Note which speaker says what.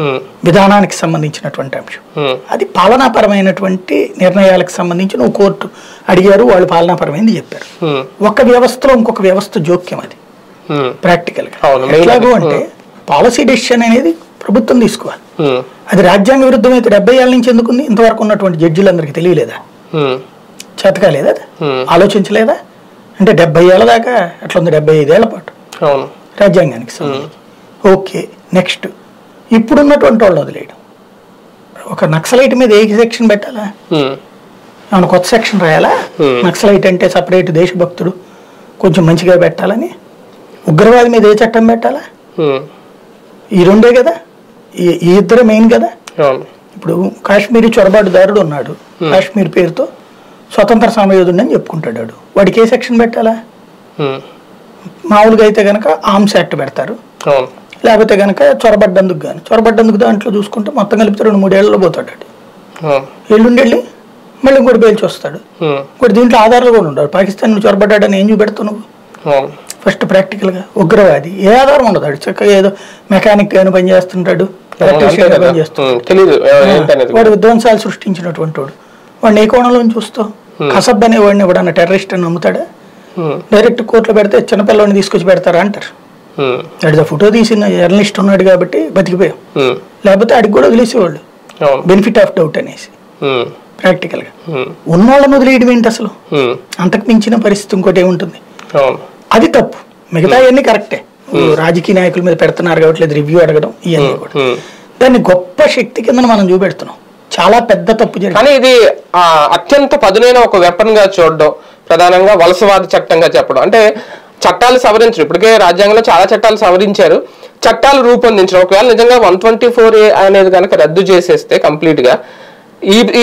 Speaker 1: ఉమ్,
Speaker 2: విధానానికి సంబంధించినటువంటి అంశం.
Speaker 1: ఉమ్,
Speaker 2: అది పాలనాపరమైనటువంటి నిర్ణయాలకు సంబంధించి నువ్వు కోర్టు అడిగారు వాళ్ళు పాలనాపరమైనది చెప్పారు.
Speaker 1: ఉమ్,
Speaker 2: ఒక వ్యవస్థలో ఇంకొక వ్యవస్థ జోక్యం అది. ప్రాక్టికల్గా ఎట్లాగో. అంటే పాలసీ డెసిషన్ అనేది ప్రభుత్వం తీసుకోవాలి. అది రాజ్యాంగ విరుద్ధమైతే డెబ్బై ఏళ్ళ నుంచి ఎందుకుంది ఇంతవరకు ఉన్నటువంటి జడ్జిలందరికీ తెలియలేదా? చేతకాలేదా?
Speaker 1: Hmm.
Speaker 2: ఆలోచించలేదా? అంటే డెబ్బై ఏళ్ళ దాకా అట్లా ఉంది డెబ్బై ఐదేళ్ళ పాటు. రాజ్యాంగానికి ఓకే నెక్స్ట్. ఇప్పుడున్నటువంటి వాళ్ళు వదిలేయడం. ఒక నక్సలైట్ మీద ఏ సెక్షన్ పెట్టాలా? ఏమైనా కొత్త సెక్షన్ రాయాలా. నక్సలైట్ అంటే సపరేట్ దేశభక్తుడు కొంచెం మంచిగా పెట్టాలని? ఉగ్రవాది మీద ఏ చట్టం పెట్టాలా? ఈ రెండే కదా? ఈ ఇద్దరు మెయిన్ కదా? ఇప్పుడు కాశ్మీరీ చొరబాటుదారుడు ఉన్నాడు. కాశ్మీర్ పేరుతో స్వతంత్ర సమయోధుడు అని చెప్పుకుంటాడు. వాడు. వాడికి ఏ సెక్షన్ పెట్టాలా? మామూలుగా అయితే కనుక ఆర్మ్స్ యాక్ట్ పెడతారు. లేకపోతే కనుక చొరబడ్డందుకు కానీ చొరబడ్డందుకు దాంట్లో చూసుకుంటే మొత్తం కలిపితే రెండు మూడేళ్ళలో పోతాడు ఎల్లుండి వెళ్ళి మళ్ళీ ఇంకోటి బెయిల్చి వస్తాడు. ఇంకోటి దీంట్లో ఆధారాలు కూడా ఉండవు. పాకిస్తాన్ నువ్వు చొరబడ్డాడని ఏం చూపెడతావు నువ్వు? ఫస్ట్ ప్రాక్టికల్గా ఉగ్రవాది. ఏ ఆధారం ఉండదు. వాడు చక్కగా ఏదో మెకానిక్ గాని పని చేస్తుంటాడు.
Speaker 1: అవును, అంతే
Speaker 2: ఎలక్ట్రీషియన్
Speaker 1: కదా.
Speaker 2: పని చేస్తుంటాడు
Speaker 1: ఉమ్, తెలీదు. ఎవ- ఏంటనేది
Speaker 2: వాడు విధ్వంసాలు సృష్టించినటువంటి వాడు. వాడిని ఏ కోణంలో చూస్తావు? కసబ్ అనే వాడిని ఎవడన్నా టెర్రరిస్ట్ అని నమ్ముతాడా? డైరెక్ట్ కోర్టులో పెడితే చిన్నపిల్లవాడిని తీసుకొచ్చి పెడతారా అంటారు.
Speaker 1: ఉమ్,
Speaker 2: వాడితో ఫోటో తీసిన జర్నలిస్ట్ ఉన్నాడు కాబట్టి బతికిపోయాం.
Speaker 1: ఉమ్,
Speaker 2: లేకపోతే ఆడికి కూడా వదిలేసేవాళ్ళు. బెనిఫిట్ ఆఫ్ డౌట్ అనేసి.
Speaker 1: ఉమ్,
Speaker 2: ప్రాక్టికల్గా
Speaker 1: ఉమ్,
Speaker 2: ఉన్నోళ్ళని వదిలేయడం ఏంటి అసలు? అంతకు మించిన పరిస్థితి ఇంకోటి ఏముంటుంది? అది తప్పు. మిగతా అన్ని కరెక్టే. రాజకీయ నాయకుల మీద పెడుతున్నారు కాబట్టి లేదు రివ్యూ అడగడం ఇవన్నీ కూడా. దాన్ని గొప్ప శక్తి కింద మనం చూపెడుతున్నాం. చాలా పెద్ద తప్పు జరిగింది.
Speaker 1: కానీ ఇది అత్యంత పదునైన ఒక వెపన్గా చూడడం ప్రధానంగా వలసవాద చట్టంగా చెప్పడం. అంటే చట్టాలు సవరించరు. ఇప్పటికే రాజ్యాంగంలో చాలా చట్టాలు సవరించారు. చట్టాలు రూపొందించడం ఒకవేళ నిజంగా వన్ ట్వంటీ ఫోర్ అనేది కనుక రద్దు చేసేస్తే కంప్లీట్గా ఈ ఈ